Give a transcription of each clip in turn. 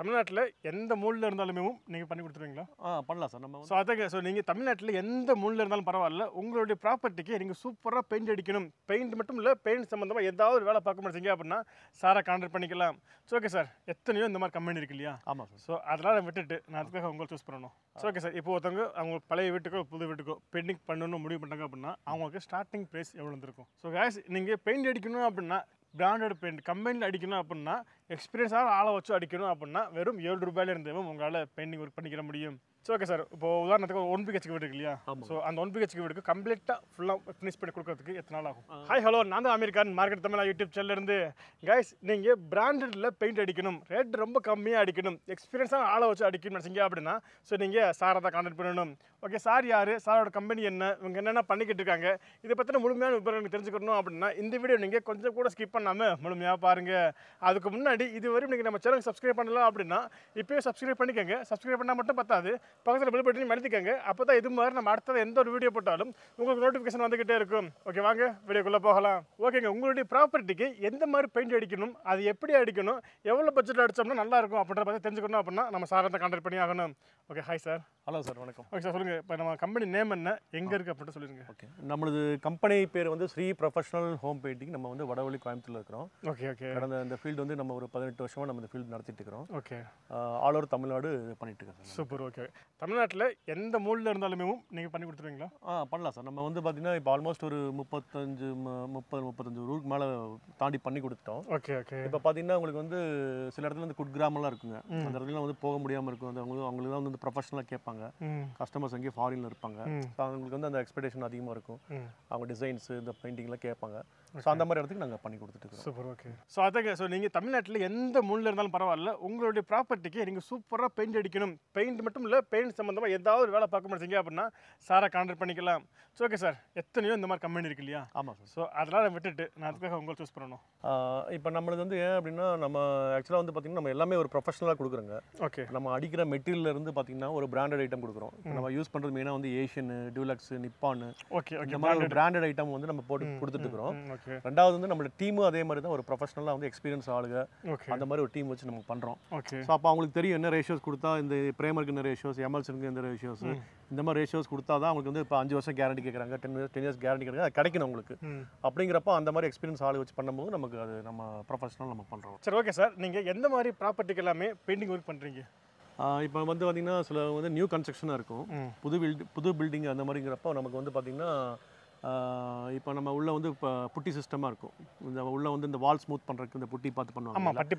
தமிழ்நாட்டில் எந்த மூலையில் இருந்தாலுமே நீங்கள் பண்ணி கொடுத்துருவீங்களா? ஆ பண்ணலாம் சார். நம்ம ஸோ அதாங்க ஸோ நீங்கள் தமிழ்நாட்டில் எந்த மூலையில் இருந்தாலும் பரவாயில்ல. உங்களுடைய ப்ராப்பர்ட்டிக்கு நீங்கள் சூப்பராக பெயிண்ட் அடிக்கணும். பெயிண்ட் மட்டும் இல்லை பெயிண்ட் சம்மந்தமாக ஏதாவது ஒரு வேலை பார்க்க முடிச்சிங்க அப்படின்னா சாரை கான்டாக்ட் பண்ணிக்கலாம். ஸோ ஓகே சார் எத்தனையோ இந்த மாதிரி கம்பெனி இருக்கு இல்லையா? ஆமாம் சார் ஸோ அதெல்லாம் விட்டுட்டு நான் அதுக்காக உங்களை சூஸ் பண்ணணும். ஸோ ஓகே சார் இப்போ ஒருத்தவங்க அவங்க பழைய வீட்டுக்கோ புது வீட்டுக்கோ பெயிண்டிங் பண்ணணும்னு முடிவு பண்ணாங்க அப்படின்னா அவங்களுக்கு ஸ்டார்டிங் ப்ரைஸ் எவ்வளோ இருந்திருக்கும் ஸோ கேஸ் நீங்கள் பெயிண்ட் அடிக்கணும் அப்படின்னா பிராண்டட் பெயிண்ட் கம்பெனியில் அடிக்கணும் அப்படின்னா எக்ஸ்பீரியன்ஸாக ஆளை வச்சு அடிக்கணும் அப்படின்னா வெறும் ஏழு ரூபாயில இருந்து உங்களால் பெயிண்டிங் ஒர்க் பண்ணிக்கிற முடியும். ஸோ ஓகே சார் இப்போ உதாரணத்துக்கு ஒரு ஒன் பிஹெச்க்கு வீடு இருக்கு இல்லையா. ஸோ அந்த ஒன் பிஹெச்க்கு வீடுக்கு கம்ப்ளீட்டாக ஃபுல்லாக ஃபினிஷ் பண்ணி கொடுக்கறதுக்கு எத்தனை நாள் ஆகும்? ஹாய் ஹலோ நான் தான் அமீர் கான் மார்க்கெட் தமிழா யூடியூப் சேனல்ல இருந்து. கைஸ் நீங்கள் பிராண்டடில் பெயிண்ட் அடிக்கணும். ரேட் ரொம்ப கம்மியாக அடிக்கணும். எக்ஸ்பீரியன்ஸாக ஆளை வச்சு அடிக்கணும்னு நினச்சிங்க அப்படின்னா ஸோ நீங்கள் சாரை தான் கான்டாக்ட் பண்ணணும். ஓகே சார் யார்? சாரோட கம்பெனி என்ன? இவங்க என்னென்ன பண்ணிக்கிட்டு இருக்காங்க? இதை பற்றின முழுமையான விவரம் தெரிஞ்சுக்கணும் அப்படின்னா இந்த வீடியோ நீங்கள் கொஞ்சம் கூட ஸ்கிப் பண்ணாமல் முழுமையாக பாருங்கள் அதுக்கு முன்னாடி இதுவரை நீங்கள் நம்ம சேனல் சப்ஸ்கிரைப் பண்ணலாம் அப்படின்னா இப்போயே சப்ஸ்கிரைப் பண்ணிக்கோங்க. சப்ஸ்கிரைப் பண்ணால் மட்டும் பத்தாது. பக்கத்தில் பில் பட்டனையும் மடித்துக்கோங்க அப்போ தான் இது மாதிரி நம்ம அடுத்தது எந்த ஒரு வீடியோ போட்டாலும் உங்களுக்கு நோட்டிஃபிகேஷன் வந்துக்கிட்டே இருக்கும். ஓகே வாங்க வீடியோக்குள்ளே போகலாம். ஓகேங்க உங்களுடைய ப்ராப்பர்ட்டிக்கு எந்த மாதிரி பெயிண்ட் அடிக்கணும் அது எப்படி அடிக்கணும் எவ்வளோ பட்ஜெட் அடிச்சோம்னா நல்லா இருக்கும் அப்படின்றத பற்றி தெரிஞ்சுக்கணும் அப்படின்னா நம்ம சாரை தான் கான்டாக்ட் பண்ணி ஆகணும். Okay hi sir hello sir வணக்கம். ஓகே சார் சொல்லுங்கள் இப்போ நம்ம கம்பெனி நேம் என்ன எங்கே இருக்குது அப்படின்ட்டு சொல்லிடுங்க ஓகே நம்மளது கம்பெனி பேர் வந்து ஸ்ரீ ப்ரொஃபஷனல் ஹோம் பெயிண்டிங் நம்ம வந்து வடவழி கோயம்புத்தூர்ல இருக்கிறோம். ஓகே ஓகே கடந்த இந்த ஃபீல்டு வந்து நம்ம ஒரு பதினெட்டு வருஷமாக நம்ம இந்த ஃபீல்டு நடத்திட்டு இருக்கிறோம் ஓகே ஆல் ஓவர் தமிழ்நாடு பண்ணிட்டு இருக்கோம் சார். Super okay. தமிழ்நாட்டில் எந்த மூலையில் இருந்தாலுமே நீங்கள் பண்ணி கொடுத்துருவீங்களா? ஆ பண்ணலாம் சார். நம்ம வந்து பார்த்தீங்கன்னா இப்போ ஆல்மோஸ்ட் ஒரு முப்பத்தஞ்சு முப்பது முப்பத்தஞ்சு ஊருக்கு மேலே தாண்டி பண்ணி கொடுத்துட்டோம். Okay okay. இப்போ பார்த்தீங்கன்னா உங்களுக்கு வந்து சில இடத்துல வந்து குட்கிராமெல்லாம் இருக்குங்க. அந்த இடத்துல வந்து போக முடியாமல் இருக்கும். அந்த அவங்களுக்கு அவங்களுக்கு தான் வந்து ப்ரொஃபஷனலாக கேட்பாங்க. கஸ்டமர்ஸ் அங்கேயே ஃபாரினில் இருப்பாங்க. அவங்களுக்கு வந்து அந்த எக்ஸ்பெக்டேஷன் அதிகமாக இருக்கும். அவங்க டிசைன்ஸ் இந்த பெயிண்டிங்லாம் கேட்பாங்க. ஸோ அந்த மாதிரி இடத்துக்கு நாங்கள் பண்ணி கொடுத்துட்டு சூப்பர் ஓகே ஸோ அதாங்க ஸோ நீங்கள் தமிழ்நாட்டில் எந்த மூலையில் இருந்தாலும் பரவாயில்ல. உங்களுடைய ப்ராப்பர்ட்டிக்கு நீங்கள் சூப்பராக பெயிண்ட் அடிக்கணும். பெயிண்ட் மட்டும் இல்லை பெயிண்ட் சம்மந்தமாக ஏதாவது ஒரு வேலை பார்க்க முடிச்சிங்க அப்படின்னா சாரை கான்டாக்ட் பண்ணிக்கலாம். ஸோ ஓகே சார் எத்தனையோ இந்த மாதிரி கம்பெனி இருக்கு இல்லையா? ஆமாம் சார் ஸோ அதெல்லாம் விட்டுட்டு நான் அதுக்காக உங்களை சூஸ் பண்ணணும். இப்போ நம்மளது வந்து ஏன் அப்படின்னா நம்ம ஆக்சுவலாக வந்து பார்த்திங்கன்னா நம்ம எல்லாமே ஒரு ப்ரொஃபஷனலாக கொடுக்குறோங்க. ஓகே நம்ம அடிக்கிற மெட்டீரியல்ல இருந்து பார்த்தீங்கன்னா ஒரு பிராண்டட் ஐட்டம் கொடுக்குறோம். நம்ம யூஸ் பண்ணுறது மெயினாக வந்து Asian Dulux Nippon okay okay இந்த மாதிரி ஒரு பிராண்டட் ஐட்டம் வந்து நம்ம போட்டு கொடுத்துட்டு இருக்கிறோம். ரெண்டாவது வந்து நம்மளோட டீமும் அதே மாதிரி தான் ஒரு ப்ரொஃபஷனலாக வந்து எக்ஸ்பீரியன்ஸ் ஆளுங்க அந்த மாதிரி ஒரு டீம் வச்சு நம்ம பண்ணுறோம் ஸோ அப்போ அவங்களுக்கு தெரியும் என்ன ரேஷியோஸ் கொடுத்தா இந்த பிரேமருக்கு என்ன ரேஷியோஸ் எம்எல்சனுக்கு எந்த ரேஷியோஸ் இந்த மாதிரி ரேஷியோஸ் கொடுத்தா தான் அவங்களுக்கு வந்து இப்போ அஞ்சு வருஷம் கேரண்டி கேட்குறாங்க ten years ten years guarantee கேட்குறாங்க அது கிடைக்கணும் உங்களுக்கு அப்படிங்கிறப்ப அந்த மாதிரி எக்ஸ்பீரியன்ஸ் ஆளு வச்சு பண்ணும்போது நமக்கு அது நம்ம ப்ரொஃபஷனல் நம்ம பண்ணுறோம் சரி ஓகே சார் நீங்கள் எந்த மாதிரி ப்ராப்பர்ட்டிக்கு எல்லாமே பெயிண்டிங் ஒர்க் பண்ணுறீங்க இப்போ வந்து பார்த்திங்கன்னா சில வந்து நியூ கன்ஸ்ட்ரக்ஷனாக இருக்கும். புது பில்டி புது பில்டிங் அந்த மாதிரிங்கிறப்ப நமக்கு வந்து பார்த்திங்கன்னா இப்போ நம்ம உள்ள வந்து இப்போ புட்டி சிஸ்டமாக இருக்கும். இந்த உள்ள வந்து இந்த வால் ஸ்மூத் பண்ணுறதுக்கு இந்த புட்டி பார்த்து பண்ணுவாங்க பட்டி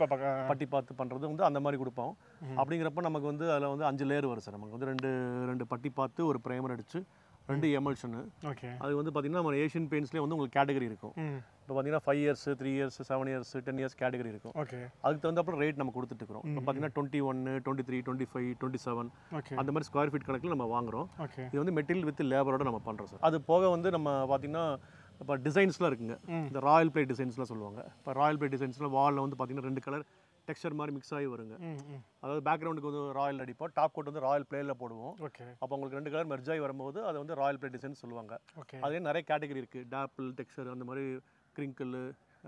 பட்டி பார்த்து பண்ணுறது வந்து அந்த மாதிரி கொடுப்போம். அப்படிங்கிறப்ப நமக்கு வந்து அதில் வந்து அஞ்சு லேயர் வரும் சார். நமக்கு வந்து ரெண்டு ரெண்டு பட்டி பார்த்து ஒரு ப்ரைமர் அடிச்சு ரெண்டு எமல்ஷனு ஓகே. அது வந்து பார்த்திங்கன்னா நம்ம ஏஷியன் பெயிண்ட்ஸ்லேயே வந்து உங்களுக்கு கேட்டகரி இருக்கும். இப்போ பார்த்தீங்கன்னா five years three years seven years ten years category இருக்கும். ஓகே அதுக்கு தகுந்தப்பறம் ரேட் நம்ம கொடுத்துட்டு இருக்கிறோம். இப்போ பார்த்தீங்கன்னா டுவெண்ட்டி ஒன்று twenty three twenty five twenty seven அந்த மாதிரி ஸ்கொயர் ஃபீட் கணக்கில் நம்ம வாங்குறோம். இது வந்து மெட்டீரியல் வித் லேபரோட நம்ம பண்ணுறோம் சார் அது போக வந்து நம்ம பார்த்தீங்கன்னா இப்போ டிசைன்ஸ்லாம் இருக்குங்க. இந்த ராயல் பிளே டிசைன்ஸ்லாம் சொல்லுவாங்க. இப்போ ராயல் பிளே டிசைன்ஸ்லாம் வாலில் வந்து பார்த்தீங்கன்னா ரெண்டு கலர் டெக்ஸ்சர் மாதிரி மிக்ஸ் ஆகி வருங்க. அதாவது பேக்ரவுண்டுக்கு வந்து ராயல் அடிப்போம். டாப் கோட் வந்து ராயல் பிளேயில் போடுவோம். ஓகே அப்போ உங்களுக்கு ரெண்டு கலர் மெர்ஜ் ஆகி வரும்போது அதை வந்து ராயல் பிளே டிசைன் சொல்லுவாங்க. அதே நிறைய கேட்டகரி இருக்குது டேப்பிள் டெக்ஸ்சர் அந்த மாதிரி கிரிங்கிள்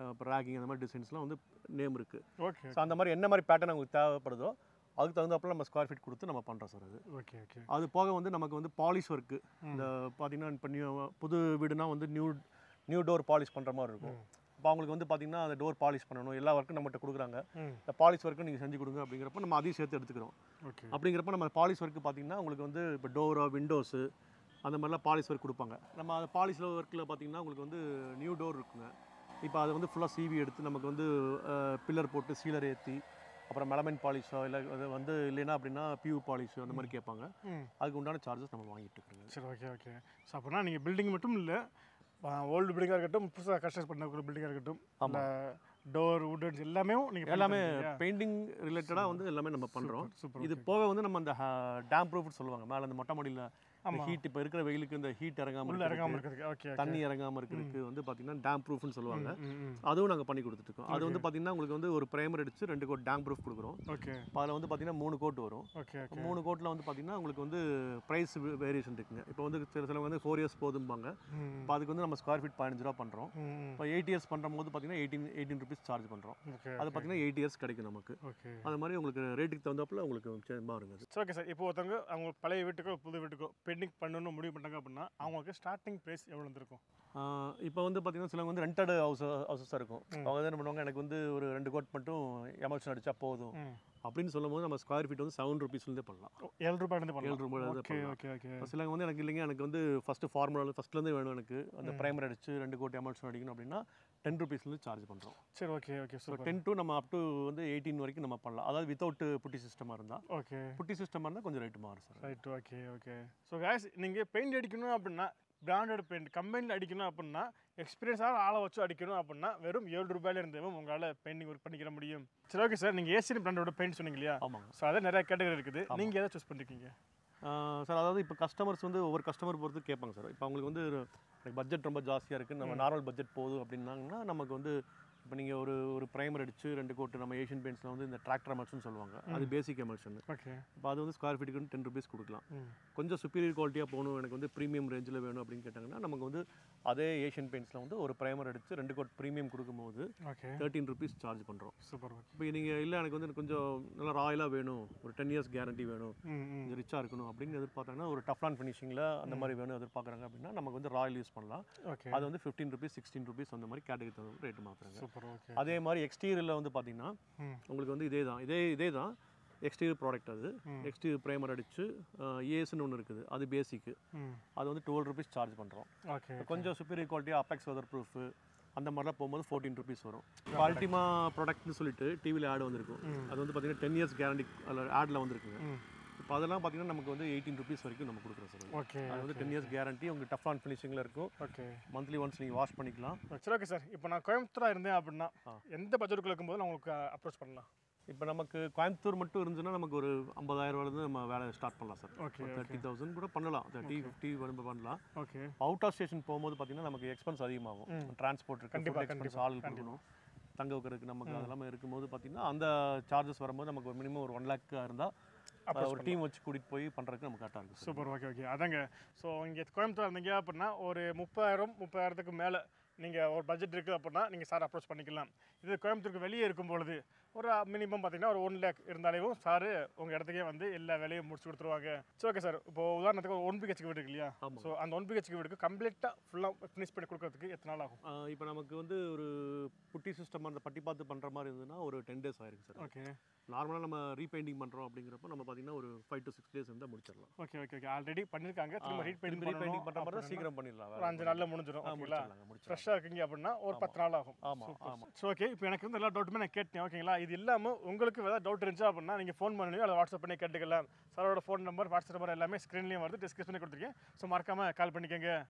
அப்புறம் ராகிங் அந்த மாதிரி டிசைன்ஸ்லாம் வந்து நேம் இருக்குது ஓகே ஸோ அந்த மாதிரி என்ன மாதிரி பேட்டர்ன் உங்களுக்கு தேவைப்படுதோ அதுக்கு தகுந்தாப்புல நம்ம ஸ்கொயர் ஃபீட் கொடுத்து நம்ம பண்ணுறோம் சார் அது. ஓகே ஓகே அது போக வந்து நமக்கு வந்து பாலிஷ் ஒர்க்கு இந்த பார்த்தீங்கன்னா இப்போ நியூ புது வீடுனா வந்து நியூ நியூ டோர் பாலிஷ் பண்ணுற மாதிரி இருக்கும். இப்போ அவங்களுக்கு வந்து பார்த்தீங்கன்னா அந்த டோர் பாலிஷ் பண்ணணும் எல்லா ஒர்க்கும் நம்மகிட்ட கொடுக்குறாங்க. இந்த பாலிஷ் ஒர்க்கு நீங்கள் செஞ்சு கொடுங்க அப்படிங்கிறப்ப நம்ம அதையும் சேர்த்து எடுத்துக்கிறோம். ஓகே அப்படிங்கிறப்ப நம்ம பாலிஷ் ஒர்க்கு பார்த்தீங்கன்னா உங்களுக்கு வந்து இப்போ டோரோ விண்டோஸு அந்த மாதிரிலாம் பாலிஷ் ஒர்க் கொடுப்பாங்க. நம்ம அந்த பாலிஷ் ஒர்க்கில் பார்த்தீங்கன்னா உங்களுக்கு வந்து நியூ டோர் இருக்குங்க. இப்போ அதை வந்து ஃபுல்லாக சிவி எடுத்து நமக்கு வந்து பில்லர் போட்டு சீலர் ஏற்றி அப்புறம் மெலமைன் பாலிஷோ இல்லை அது வந்து இல்லைன்னா அப்படின்னா பியூ பாலிஷோ அந்த மாதிரி கேட்பாங்க. அதுக்கு உண்டான சார்ஜஸ் நம்ம வாங்கிட்டு இருக்கிறோங்க சரி ஓகே ஓகே ஸோ அப்படின்னா நீங்கள் பில்டிங் மட்டும் இல்லை ஓல்டு பில்டிங்காக இருக்கட்டும் புதுசாக கன்ஸ்ட்ரக்ட் பண்ண பில்டிங்காக இருக்கட்டும் இல்லை டோர் வுட்டன்ஸ் எல்லாமே நீங்கள் எல்லாமே பெயிண்டிங் ரிலேட்டடாக வந்து எல்லாமே நம்ம பண்ணுறோம் சூப்பர் இது போக வந்து நம்ம அந்த டேம் ப்ரூஃப் சொல்லுவாங்க. மேலே அந்த மொட்டை மாடியில். ஹீட் இப்போ இருக்கிற வெயிலுக்கு இந்த ஹீட் இறங்காம உள்ள இறங்காம இருக்கிறதுக்கு, ஓகே தண்ணி இறங்காம இருக்கிறதுக்கு வந்து பார்த்தீங்கன்னா டேம் ப்ரூஃப்னு சொல்லுவாங்க. அதுவும் நாங்கள் பண்ணி கொடுத்துட்ருக்கோம் அது வந்து பார்த்தீங்கன்னா உங்களுக்கு வந்து ஒரு பிரைமர் அடிச்சு ரெண்டு கோட் டேம் ப்ரூஃப் கொடுக்குறோம். ஓகே அதில் வந்து பார்த்தீங்கன்னா மூணு கோட் வரும். ஓகே மூணு கோட்டில் வந்து பார்த்தீங்கன்னா உங்களுக்கு வந்து ப்ரைஸ் வேரியேஷன் இருக்குங்க. இப்போ வந்து சில சிலவங்க வந்து ஃபோர் இயர்ஸ் போதும்பாங்க. இப்போ அதுக்கு வந்து நம்ம ஸ்கொயர் ஃபீட் பதினஞ்சு ரூபா பண்ணுறோம் ம் இப்போ எயிட் இயர்ஸ் பண்ணுற போது பார்த்தீங்கன்னா எயிட்டீன் எயிட்டீன் ருபீஸ் சார்ஜ் பண்ணுறோம் அது பார்த்தீங்கன்னா எயிட் இயர்ஸ் கிடைக்கும் நமக்கு. அது மாதிரி உங்களுக்கு ரேட்டுக்கு தகுந்தாப்புல உங்களுக்கு சரி ஓகே சார் இப்போ ஒருத்தவங்க அவங்க பழைய வீட்டுக்கோ புது வீட்டுக்கோ பெண்டிங் பண்ணணும்னு முடிவு பண்ணாங்க அப்படின்னா அவங்களுக்கு ஸ்டார்டிங் ப்ரைஸ் எவ்வளோ இருந்திருக்கும்? இப்போ வந்து பார்த்தீங்கன்னா சிலவங்க வந்து ரெண்டட் ஹவுஸ் ஹவுசஸாக இருக்கும். அவங்க என்ன பண்ணுவாங்க எனக்கு வந்து ஒரு ரெண்டு கோட் மட்டும் எமர்ஷன் அடிச்சா போதும். அப்படின்னு சொல்லும்போது நம்ம ஸ்கொயர் ஃபீட் வந்து செவன் ருபீஸ்லேருந்தே பண்ணலாம். ஏழு ரூபாயிலேருந்து பண்ணலாம். ஏழு ரூபாயிலேருந்து ஓகே ஓகே ஓகே இப்போ சிலவங்க வந்து எனக்கு இல்லைங்க எனக்கு வந்து ஃபஸ்ட்டு ஃபார்முலா ஃபஸ்ட்லேருந்து வேணும் எனக்கு. அந்த பிரைமர் அடிச்சு ரெண்டு கோட் எமர்ஷன் அடிக்கணும் அப்படின்னா டென் ருபீஸ்லேருந்து சார்ஜ் பண்ணுறோம் சரி okay okay so ten to நம்ம அப் டு வந்து எயிட்டீன் வரைக்கும் நம்ம பண்ணலாம். அதாவது வித்தவுட் புட்டி சிஸ்டமாக இருந்தால் ஓகே புட்டி சிஸ்டமாக இருந்தால் கொஞ்சம் ரேட்டு மாறும் sir right okay okay so case நீங்கள் பெயிண்ட் அடிக்கணும் அப்படின்னா பிராண்டட் பெயிண்ட் கம்பெனியில் அடிக்கணும் அப்படின்னா எக்ஸ்பீரியன்ஸான ஆளை வச்சு அடிக்கணும் அப்படின்னா வெறும் ஏழு ரூபாயில இருந்தே உங்களால் பெயிண்டிங் ஒர்க் பண்ணிக்கிற முடியும். சரி ஓகே சார் நீங்கள் ஏசியன் பிராண்டோட பெயிண்ட் சொன்னீங்க இல்லையா? ஆமாங்க. ஸோ அதை நிறைய கேட்டகரி இருக்குது. நீங்கள் எதை சூஸ் பண்ணிருக்கீங்க? சார் அதாவது இப்போ கஸ்டமர்ஸ் வந்து ஒவ்வொரு கஸ்டமர் பொறுத்து கேட்பாங்க சார். இப்போ அவங்களுக்கு வந்து பட்ஜெட் ரொம்ப ஜாஸ்தியாக இருக்குது நம்ம நார்மல் பட்ஜெட் போதும் அப்படின்னாங்கன்னா நமக்கு வந்து இப்போ நீங்கள் ஒரு ஒரு ப்ரைமர் அடிச்சு ரெண்டு கோட்டு நம்ம ஏஷியன் பெயிண்ட்ஸில் வந்து இந்த டிராக்டர் எமல்ஷன் சொல்லுவாங்க. அது பேசிக் எமல்ஷன் ஓகே. இப்போ அது வந்து ஸ்கொயர் ஃபீட்டுக்கு டென் ருபீஸ் கொடுக்கலாம். கொஞ்சம் சுப்பீரியர் குவாலிட்டியாக போகணும் எனக்கு வந்து ப்ரீமியம் ரேஞ்சில் வேணும் அப்படின்னு கேட்டாங்கன்னா நமக்கு வந்து அதே ஏஷியன் பெயிண்ட்ஸில் வந்து ஒரு ப்ரைமர் அடிச்சு ரெண்டு கோட் ப்ரீமியம் கொடுக்கும்போது தேர்ட்டின் ருபீஸ் சார்ஜ் பண்ணுறோம் சூப்பர் இப்போ நீங்கள் இல்லை எனக்கு வந்து கொஞ்சம் நல்லா ராயலாக வேணும் ஒரு டென் இயர்ஸ் கேரண்டி வேணும் கொஞ்சம் ரிச்சாக இருக்கணும் அப்படின்னு எதிர்பார்த்தாங்கன்னா ஒரு டஃப்லான் ஃபினிஷிங்கில் அந்த மாதிரி வேணும் எதிர்பார்க்குறாங்க அப்படின்னா நமக்கு வந்து ராயல் யூஸ் பண்ணலாம். ஓகே. அது வந்து ஃபிஃப்டீன் ருபீஸ் சிக்ஸ்டீன் ருபீஸ் அந்த மாதிரி கேட்டகரி ரேட்டு மாற்றுறாங்க சூப்பர் ஓகே அதே மாதிரி எக்ஸ்டீரியரில் வந்து பார்த்தீங்கன்னா உங்களுக்கு வந்து இதே தான் இதே இதே தான் எக்ஸ்டீரியர் ப்ராடக்ட் அது. எக்ஸ்டீரியர் ப்ரைமர் அடிச்சு ஏஎஸ்ன்னு ஒன்று இருக்குது. அது பேசிக்கு அது வந்து டுவெல் ருபீஸ் சார்ஜ் பண்ணுறோம் ஓகே கொஞ்சம் superior quality Apex weather proof அந்த மாதிரிலாம் போகும்போது ஃபோர்டீன் ருபீஸ் வரும். அல்டிமா ப்ராடக்ட்னு சொல்லிட்டு டிவியில் ஆட் வந்திருக்கும். அது வந்து பார்த்தீங்கன்னா டென் இயர்ஸ் கேரண்டி அதில் ஆடில் வந்திருக்குங்க. இப்போ அதெல்லாம் பார்த்தீங்கன்னா நமக்கு வந்து எயிட்டீன் ருபீஸ் வரைக்கும் நம்ம கொடுக்குறோம் சார். ஓகே அது வந்து டென் இயர்ஸ் கேரண்டி உங்களுக்கு டஃப் ஆன் ஃபினிஷிங்கில் இருக்கும். ஓகே மந்த்லி ஒன்ஸ் நீங்கள் வாஷ் பண்ணிக்கலாம். சரி ஓகே சார் இப்போ நான் கோயம்புத்தூரா இருந்தேன் அப்படின்னா. எந்த பட்ஜெட்டுக்குள்ள இருக்கும்போது நான் உங்களுக்கு அப்ரோச் பண்ணலாம்? இப்போ நமக்கு கோயம்புத்தூர் மட்டும் இருந்துச்சுன்னா நமக்கு ஒரு ஐம்பதாயிரம் ரூபாயிலேருந்து நம்ம வேலை ஸ்டார்ட் பண்ணலாம் சார் ஓகே தேர்ட்டி தௌசண்ட் கூட பண்ணலாம். தேர்ட்டி ஃபிஃப்டி பண்ணலாம். ஓகே அவுட் ஆஃப் ஸ்டேஷன் போகும்போது பார்த்தீங்கன்னா நமக்கு எக்ஸ்பென்ஸ் அதிகமாகும். டிரான்ஸ்போர்ட் இருக்கு கண்டிப்பா, ஃபுட் எக்ஸ்பென்ஸ் ஆள் கொடுக்கணும். தங்க வைக்கிறதுக்கு நமக்கு அதெல்லாம் இருக்கும்போது பார்த்தீங்கன்னா அந்த சார்ஜஸ் வரும்போது நமக்கு ஒரு மினிமம் ஒரு ஒன் லேக் இருந்தால் ஒரு டீம் வச்சு கூட்டிகிட்டு போய் பண்ணுறதுக்கு நமக்கு கரெக்டாக இருக்கும். சூப்பர் ஓகே ஓகே அதாங்க. ஸோ இங்கே கோயம்புத்தூர் இருந்தீங்க அப்படின்னா ஒரு முப்பதாயிரம் முப்பதாயிரத்துக்கு மேலே நீங்கள் ஒரு பட்ஜெட் இருக்குது அப்படின்னா நீங்கள் சார் அப்ரோச் பண்ணிக்கலாம். இது கோயம்புத்தூருக்கு வெளியே இருக்கும் பொழுது ஒரு மினிமம் பார்த்தீங்கன்னா ஒரு ஒன் லேக் இருந்தாலும் சார் உங்கள் இடத்துக்கே வந்து எல்லா வேலையும் முடிச்சு கொடுத்துருவாங்க. சரி ஓகே சார் இப்போ உதாரணத்துக்கு ஒரு ஒன் பிஹெச்க்கு வீடு இருக்கு இல்லையா. ஸோ அந்த ஒன் பிஹெச்க்கு வீடுக்கு கம்ப்ளீட்டாக ஃபுல்லாக ஃபினிஷ் பண்ணி கொடுக்கறதுக்கு எத்தனை நாள் ஆகும்? இப்போ நமக்கு வந்து ஒரு புட்டி சிஸ்டம் அந்த பட்டி பார்த்து பண்ணுற மாதிரி இருந்ததுன்னா ஒரு டென் டேஸ் ஆயிருக்கு சார் ஓகே நார்மலாக நம்ம ரீபெயிண்டிங் பண்ணுறோம் அப்படிங்கிறப்ப நம்ம பார்த்தீங்கன்னா ஒரு ஃபைவ் டு சிக்ஸ் டேஸ் இருந்தால் முடிச்சிடலாம். ஓகே ஓகே ஓகே ஆல்ரெடி பண்ணியிருக்காங்க திரும்ப திரும்பி ரீபெயிண்டிங் பண்ணுற மாதிரி சீக்கிரம் பண்ணிடலாம். ஒரு அஞ்சு நாளில் முடிஞ்சிடும் ஓகேங்களா ஃப்ரெஷ்ஷாக இருக்கீங்க அப்படின்னா ஒரு பத்து நாள் ஆகும். ஆமாம் ஆமாம் ஸோ ஓகே இப்போ எனக்கு வந்து எல்லா டவுட்டுமே நான் கேட்டேன் ஓகேங்களா இது இல்லாமல் உங்களுக்கு ஏதாவது டவுட் இருந்துச்சு அப்படின்னா நீங்கள் ஃபோன் பண்ணுவீங்க அதை வாட்ஸ்அப் பண்ணி கேட்டுக்கலாம். சாரோட ஃபோன் நம்பர் வாட்ஸ்அப் நம்பர் எல்லாமே ஸ்க்ரீன்லேயும் வருது டிஸ்கஸ் கொடுத்துருக்கேன். ஸோ மறக்காமல் கால் பண்ணிக்கோங்க.